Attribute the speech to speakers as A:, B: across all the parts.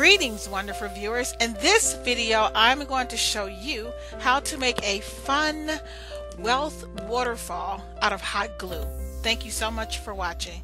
A: Greetings, wonderful viewers. In this video, I'm going to show you how to make a fun wealth waterfall out of hot glue. Thank you so much for watching.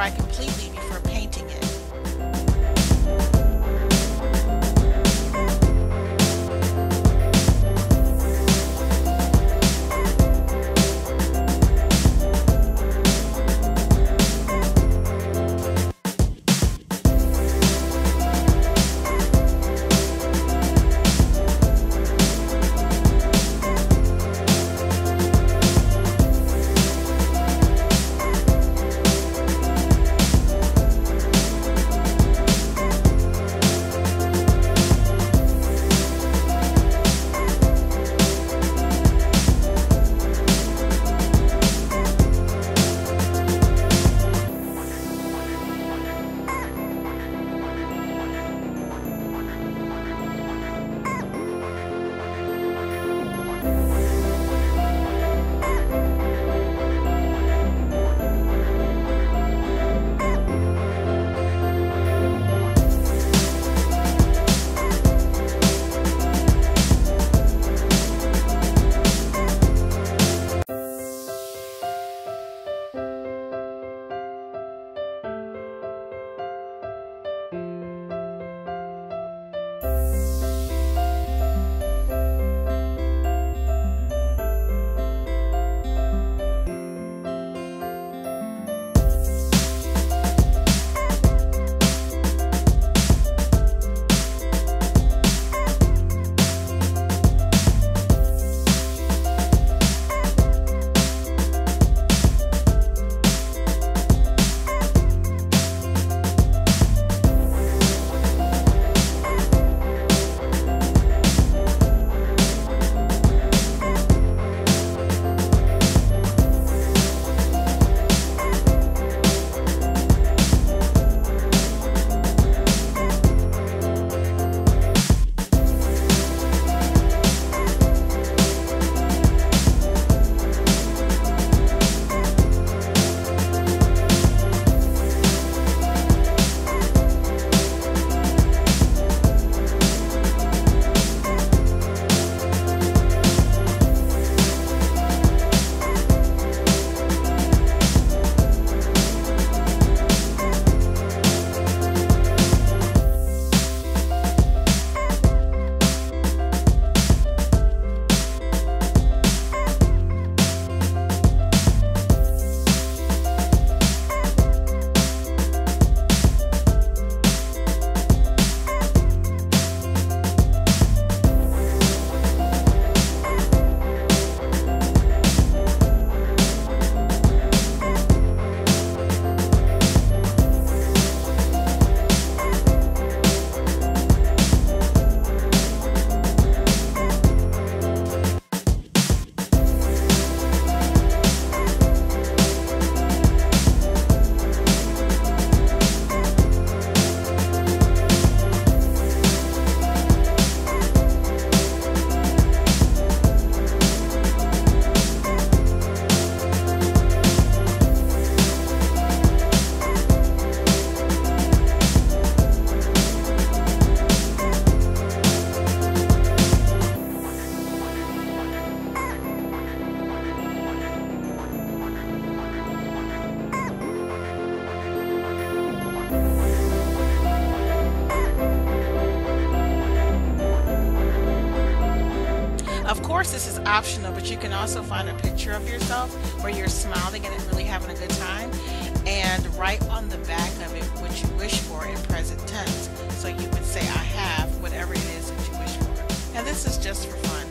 A: I completely optional, but you can also find a picture of yourself where you're smiling and really having a good time and write on the back of it what you wish for in present tense. So you would say, I have whatever it is that you wish for. And this is just for fun.